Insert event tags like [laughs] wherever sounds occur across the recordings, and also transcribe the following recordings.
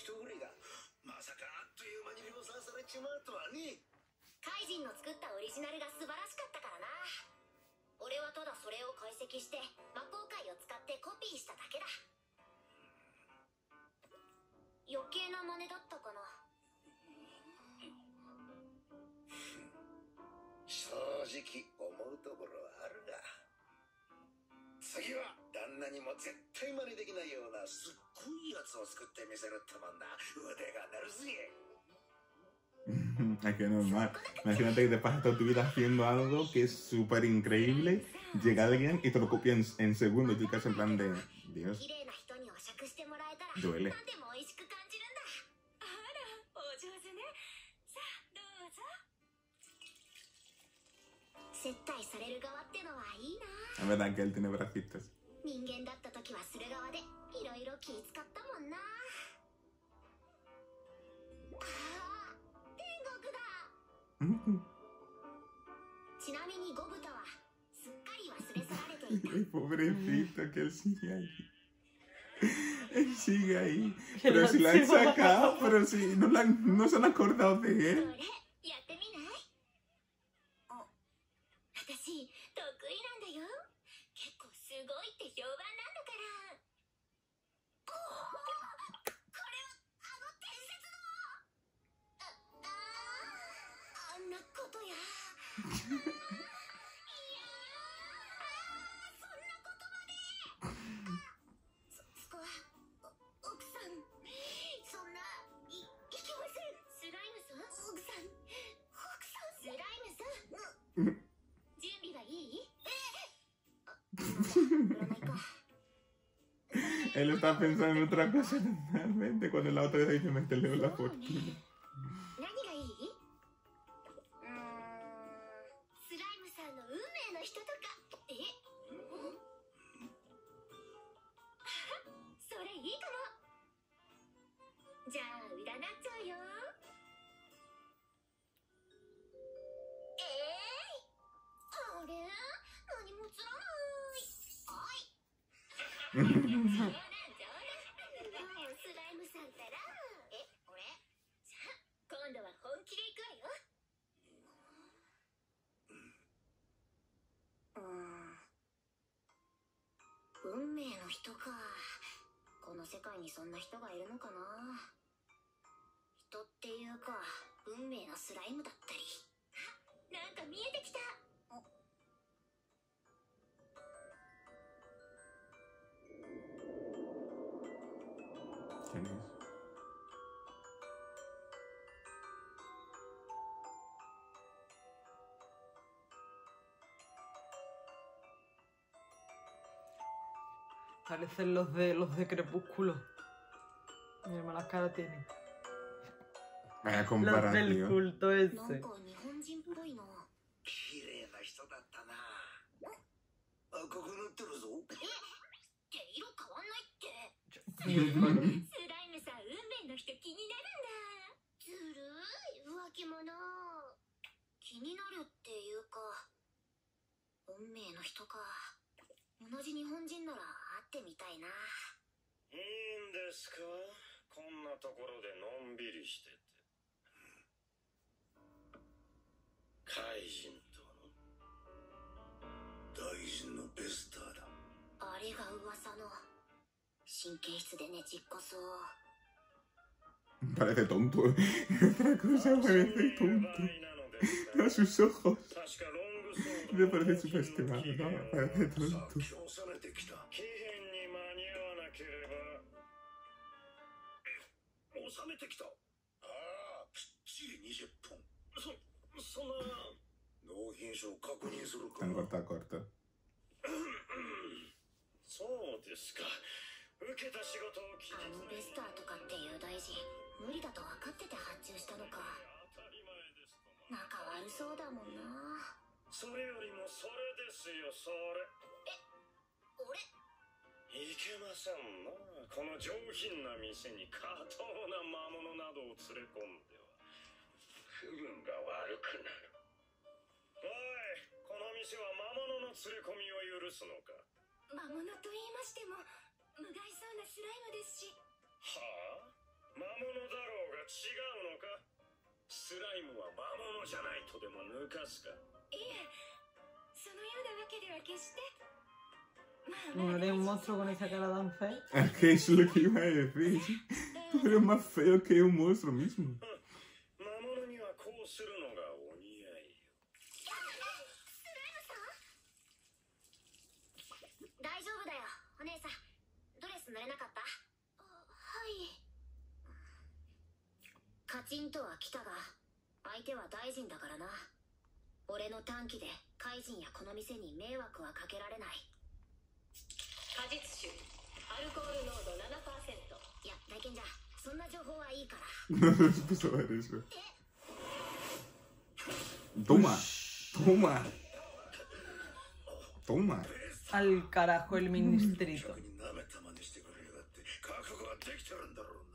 一振りがまさかあっという間に量産されちまうとはね。カイジンの作ったオリジナルが素晴らしかったからな。俺はただそれを解析して魔法界を使ってコピーしただけだ。余計な真似だったかな。正直思うところはあるが次は旦那にも絶対真似できないようなすっ ごいやつを作ってみせるってもんだ腕が鳴るぜ [laughs] es que normal. Imagínate que te pasas toda tu vida haciendo algo que es súper increíble, llega alguien y te lo copia en, en segundos y tú quedas en plan de, Dios, 綺麗な人にお酌してもらえたら duele. 何でも美味しく感じるんだあらお上手ねさあどうぞ接待される側ってのはいいな Es verdad que él tiene bracitos. いろいろ気使ったもんな。ああ天国だ。ちなみにゴブタはすっかり忘れ去られていた。[laughs] ポブレフィットケルシニアリシーガイプロシーラッチャカプロシーノランノソナコルダオデエやってみない？あ私得意なんだよ。結構すごいって評判なんだから。Él está pensando en otra cosa totalmente cuando la otra vez dice meterle la fortuna. 映らないスライムさん。ったらえ俺じゃあ今度は本気で行くわようん。運命の人かこの世界にそん。な人がいるのかな人っていうか運命のスライムだったりあなん。か見えてきた Parecen los de los de Crepúsculo. Mi hermana cara tiene. Vaya Los del culto なん ese. [laughs] [laughs] ってみたいないいんですか？こんなところでのんびりしてて怪人との大臣のベスターだあれが噂の神経質でねちっこそう Parece tonto. Otra cosa, そうい parece う場合 tonto. なのです A か [laughs] sus ojos. 確かロングソード Me parece subestimado, ¿no? Parece さあ tonto. 納品書を確認するか Tan corta, corta. そうですか。受けた仕事を期日あのベスターとかっていう大臣無理だと分かってて発注したのか。当たり前ですとも仲悪そうだもんな。それよりもそれですよそれ。俺？いけませんな。この上品な店に下等な魔物などを連れ込んでは。気分が悪くなる。お試しは魔物の連れ込みを許すのか魔物と言いましても無害そうなスライムですしはあ魔物だろうが違うのかスライムは魔物じゃないとでも抜かすかいえそのようなわけでは決して No eres un monstruo con esa cara tan fea. Es que eso es lo que iba a decir. Tú eres más feo que un monstruo mismo. れなかった？はいカチンとは来たが相手は大臣だからな俺の短期で怪人やこの店に迷惑はかけられない果実酒アルコール濃度7%いや大賢者そんな情報はいいから eso. Toma, toma. Toma. Al carajo el ministrito. に舐めたまにしてくれやがって覚悟はできてるんだろう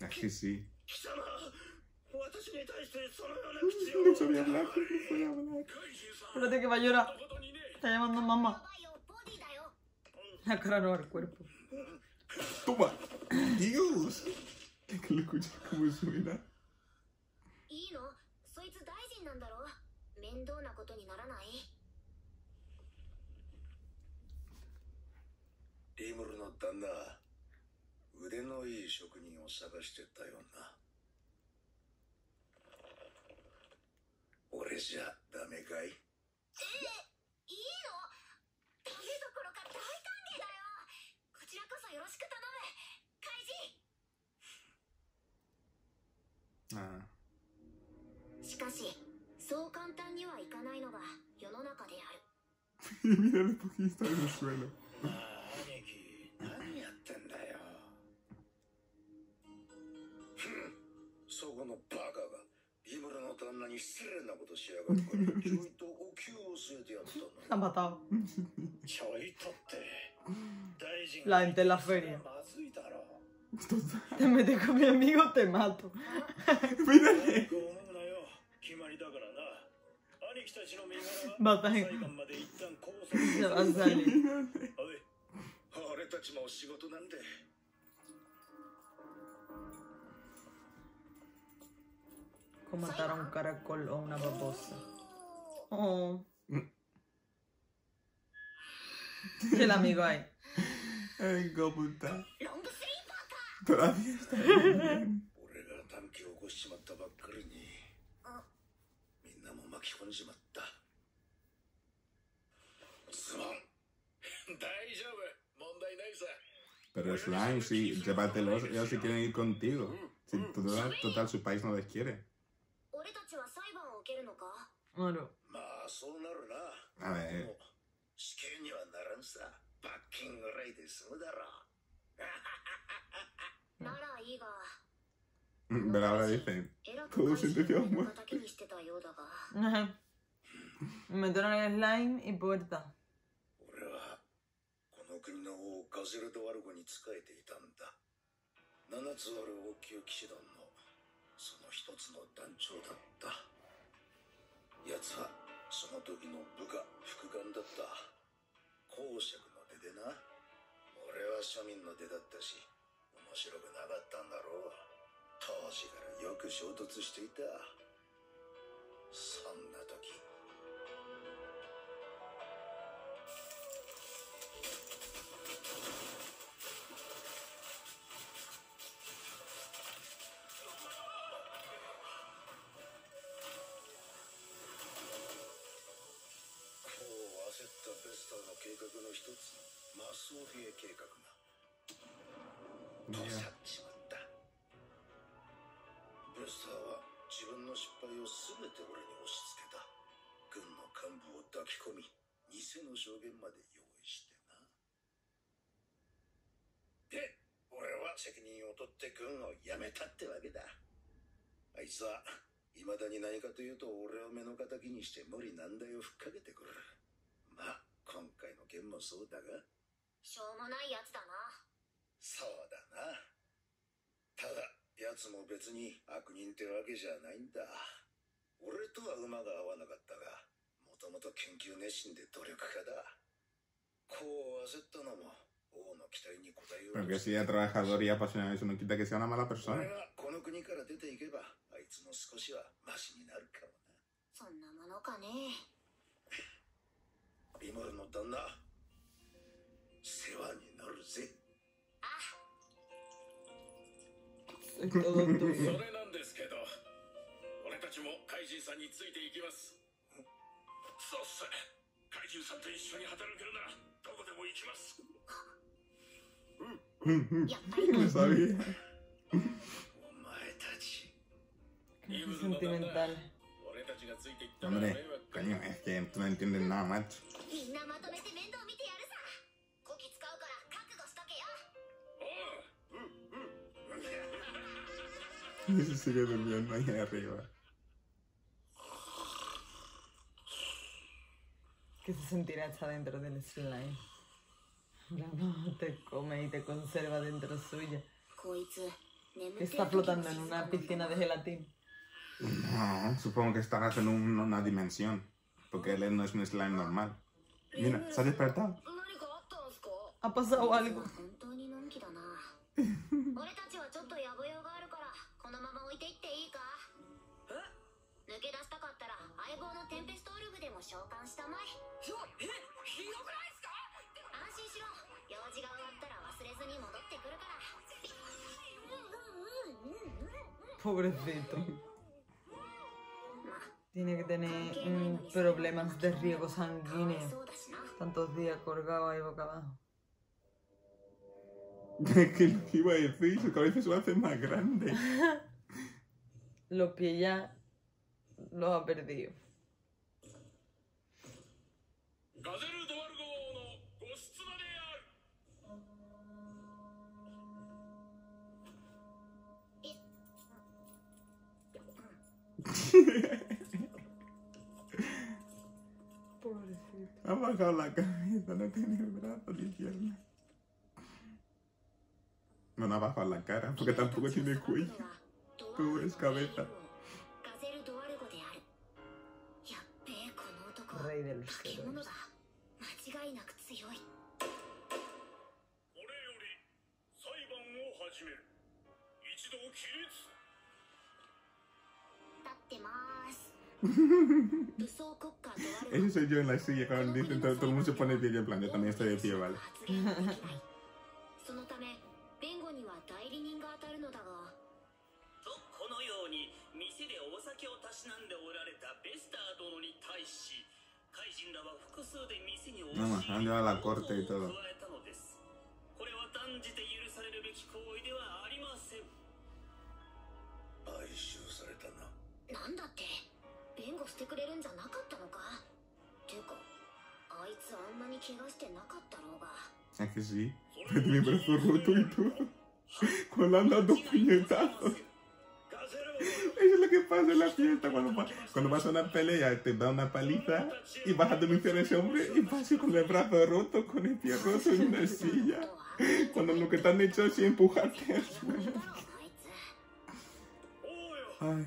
な Es que sí. 貴様私に対してそのような口を sabía hablar, no sabía hablar. 怪人さん Espérate que va a llorar. Está llamando や mamá. La cara no el cuerpo. Toma. Dios. Es que lo escuchas como suena. いいのそいつ大臣なんだろ面倒なことにならないリムルの旦那腕のいい職人を探してたよな。俺じゃダメかい？いいの？ダメどころか大歓迎だよ。こちらこそよろしく頼む。怪人 Ah. しかしそう簡単にはいかないのが世の中である。Y mira el poquito en el suelo. La gente en la feria. Te metes con mi amigo, te mato. [laughs] Mírale. Matar [laughs] a un caracol o una babosa. Y [laughs] el amigo ahí. Vengo puta. Todavía está bien. Pero Slime, sí, llévatelos, ellos si quieren ir contigo. Si total, total su país no les quiere. Bueno. A ver. 死刑にはならんさ。罰金ぐらいで済むだろ [laughs] ならいいが。えらく Todo 怪人 siente que を vamos 目の敵にしてたようだが。Ajá. Metieron el slime y puerta. 俺はこの国の王ガゼルド・ワルゴに仕えていたんだ。7つある王宮騎士団のその一つの団長だった。奴はその時の部下副官だった公爵の出でな。俺は庶民の出だったし面白くなかったんだろう。当時からよく衝突していた。マスオフィエ計画がと mira, さっちまった。ベスターは自分の失敗を全て俺に押し付けた。軍の幹部を抱き込み偽の証言まで用意してな。で俺は責任を取って軍を辞めたってわけだ。あいつは未だに何かというと俺を目の敵にして無理難題をふっかけてくる。まあ今回の件もそうだがしょうもないやつだな。そうだな。ただ奴も別に悪人ってわけじゃないんだ。俺とは馬が合わなかったがもともと研究熱心で努力家だ。こう焦ったのも王の期待に応えよう pero que sea trabajador y apasionado, eso no quita que sea una mala 俺 persona. そ.れなんですけど俺たちも怪人さんについていきますそうっす怪人さんと一緒に働けるならどこでも行きますやっぱり Lo sabía. お前たち Qué sentimental. 俺たちがついていったら Hombre, 迷惑か coño, es que tú no entiendes nada, macho. Y se sigue durmiendo ahí arriba. que se sentirá hecha dentro del slime. Bravo, te come y te conserva dentro suya. Está flotando en una piscina de gelatina. No, supongo que estarás en un, una dimensión, porque él no es un slime normal. Mira, se ha despertado. Ha pasado algo. ったら相棒のテンペストオルブでも召喚したまいえひどくないすか安心しろ用事が終わったら忘れずに戻ってくるから Pobrecito. ま Tiene que tener 関係ないの mm, に problemas de riego かわい sanguíneo. そうだしな Tantos días colgado ahí boca abajo. [laughs] que lo que iba a decir, su cabeza se va a hacer más grande. [laughs] Los pies ya los ha perdido. ガゼル・ドワルゴ王のご出馬である Pobrecito. Ha bajado la cabeza, no tiene brazo ni pierna. No, no ha bajado la cara, porque tampoco tiene cuello. Tú es cabeza. ガゼル・ドワルゴであるやっべえこの男 Rey de los 違いなく強い。これより裁判を始める。一同起立。立ってます。Ese soy yo en la silla, cuando dicen todo, todo el mundo se pone de pie, yo en plan, yo también estoy de pie, vale. そのため弁護には代理人が当たるのだがとこのように店でお酒をたしなんでおられたベスター殿に対し怪人らは複数で店に押し No, más, han llevado a la 暴 corte y 行 todo. を加えたのです。これは断じて許されるべき行為ではありません。買収されたな。なんだって。弁護してくれるんじゃなかったのか？ていうかあいつあんなに怪我してなかったろうが。Es que sí, el brazo roto y todo. Cuando le han dado Eso es lo que pasa en la fiesta. Cuando, cuando vas a una pelea, te da una paliza y vas a denunciar a ese hombre y vas con el brazo roto, con el pie roto en una silla. Cuando lo que te han es empujarte al suelo. Ay.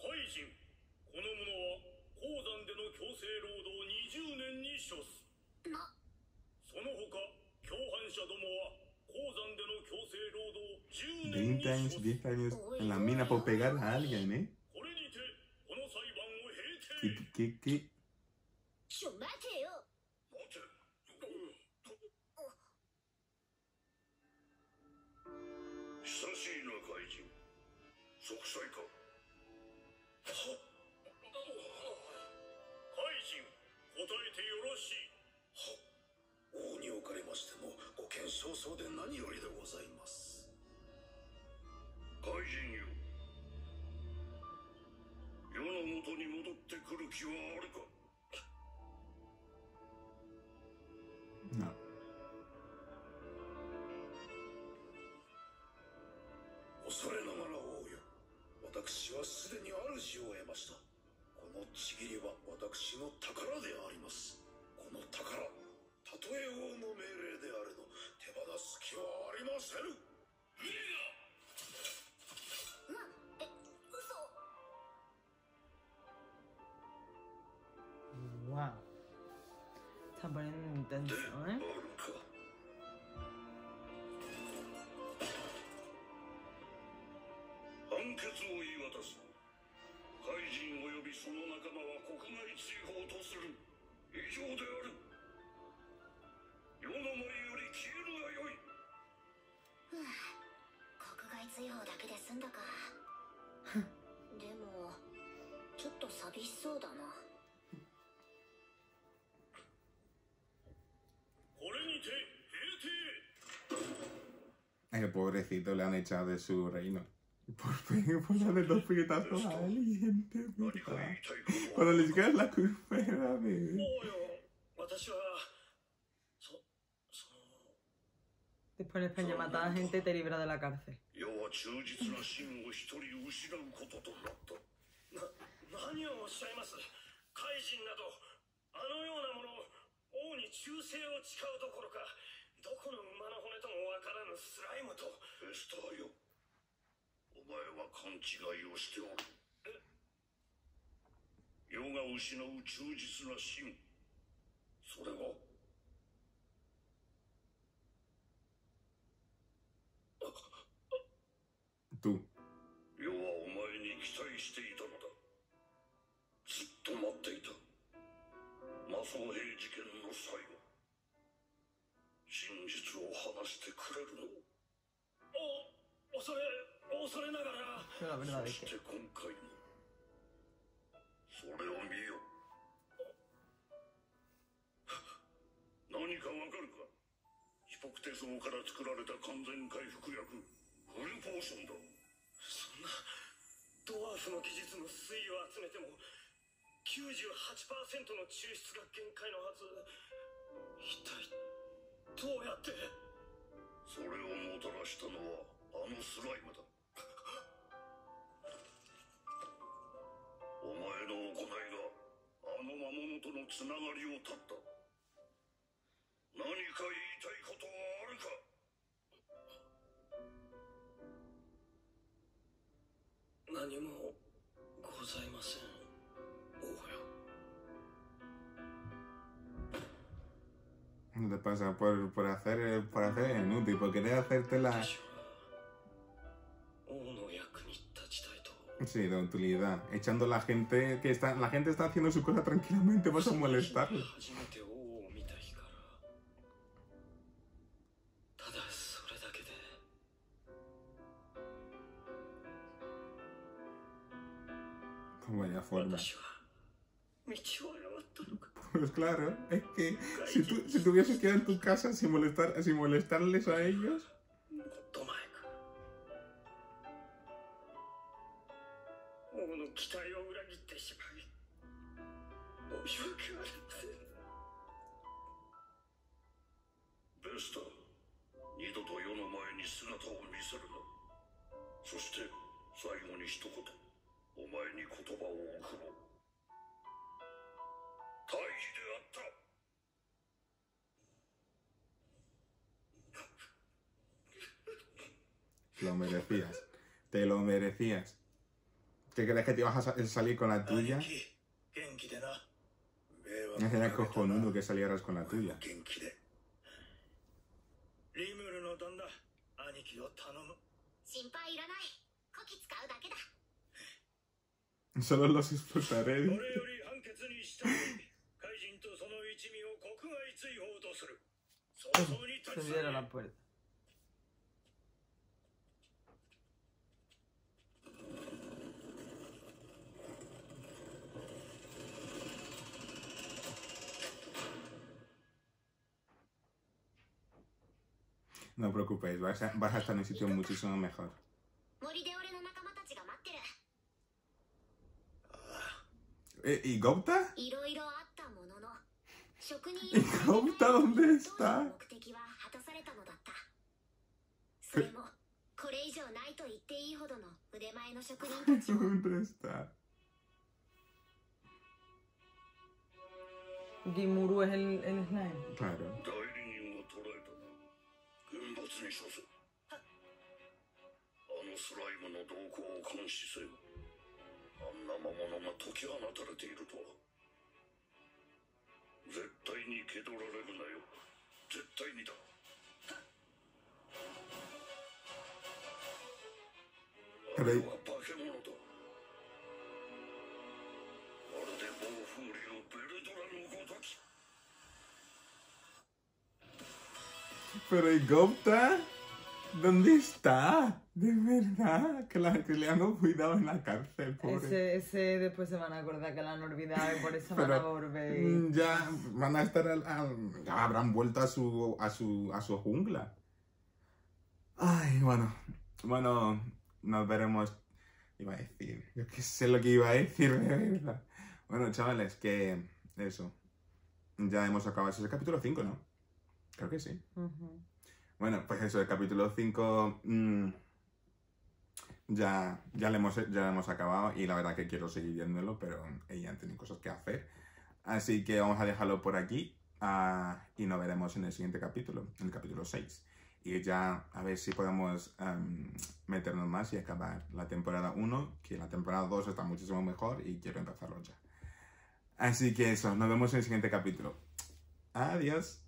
これより判決を申し渡すこの者は鉱山での強制労働20年に処す。なその他共犯者どもは鉱山での強制労働10年に20 años, 処す10 años en la mina por pegar a alguien, ¿eh? これにてこの裁判を閉 ¿Qué, 廷 qué, qué? ろしい。王におかれましてもご見証そうで何よりでございます。怪人よ。世の元に戻ってくる気はあるか。No. 恐れながら王よ私はすでに主を得ました。このちぎりは私の宝でありますこの宝たとえ王の命令であれの手放す気はありませぬ。見えわ食べれんでよね。済んだかでもちょっと寂しそうだなこれにて閉廷 Ay, pobrecito, le han echado de su reino. Por, pe- por darle dos puñetazos a alguien, de 何か言い verdad. たいことは Cuando le llegas la culpa era de... Después en España matar a gente te libra de la cárcel. 世は忠実な真を一人失うこととなったな何をおっしゃいます怪人などあのようなものを王に忠誠を誓うどころかどこの馬の骨ともわからぬスライムとエスターよお前は勘違いをしておる世が失う忠実な真それは Tú. 世はお前に期待していたのだ。ずっと待っていた。マソ兵事件の最後。真実を話してくれるの。お恐れ恐れながら。そして今回も。それを見よ。何かわかるか？ヒポクテソウから作られた完全回復薬フルポーションだ。そな [laughs] ドワーフの技術の推移を集めても98%の抽出が限界のはず。一体どうやって？それをもたらしたのはあのスライムだ。お前の行いがあの魔物とのつながりを断った。pasa por, por hacer por hacer el inútil, por querer hacerte la. Sí, de utilidad. Echando la gente que está. La gente está haciendo su cosa tranquilamente, vas a molestarla. Vaya forma. Pues claro, es que si, tú, si tuvieses que ir en tu casa sin, molestar, sin molestarles a ellos... lo merecías. Te lo merecías. ¿Te crees que te vas a salir con la tuya? Era cojonudo que salieras con la tuya. [laughs] Solo los explotaré. [laughs] Se la puerta. No os preocupéis, vas a, a estar en un sitio muchísimo mejor. Eh, ¿Y Gauta? ¿Y Gauta dónde está? [laughs] ¿Dónde está? Gimuru es el, el. Claro. 代理人を捕らえた軍閥に処せあのスライムの動向を監視せよ。あんな魔物が解き放たれているとは。絶対に気取られるなよ。絶対にだ。あれは Pero ¿y Gopta? ¿Dónde está? De verdad, que, la, que le han cuidado en la cárcel, pobre. Ese, ese después se van a acordar que la han olvidado y por eso van a Pero volver. mm, ya van a estar al, al- ya habrán vuelto a su a su a su jungla. Ay, bueno, bueno, nos veremos. Iba a decir, yo qué sé lo que iba a decir, de verdad. Bueno, chavales, que eso. Ya hemos acabado ese es el capítulo 5, ¿no? Creo que sí. Bueno, pues eso, el capítulo 5 mm, ya, ya, le hemos, ya lo hemos acabado y la verdad que quiero seguir viéndolo, pero ella tiene cosas que hacer. Así que vamos a dejarlo por aquí ah, y nos veremos en el siguiente capítulo, en el capítulo 6. Y ya a ver si podemos em, meternos más y acabar la temporada 1, que la temporada 2 está muchísimo mejor y quiero empezarlo ya. Así que eso, nos vemos en el siguiente capítulo. Adiós.